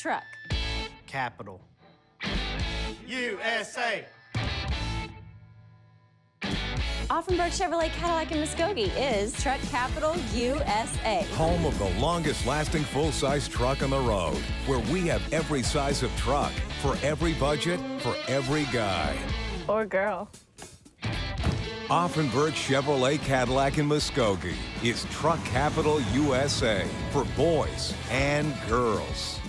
truck? Capital. USA. Auffenberg Chevrolet Cadillac in Muskogee is Truck Capital USA. Home of the longest lasting full size truck on the road, where we have every size of truck for every budget, for every guy. Or girl. Auffenberg Chevrolet Cadillac in Muskogee is Truck Capital USA for boys and girls.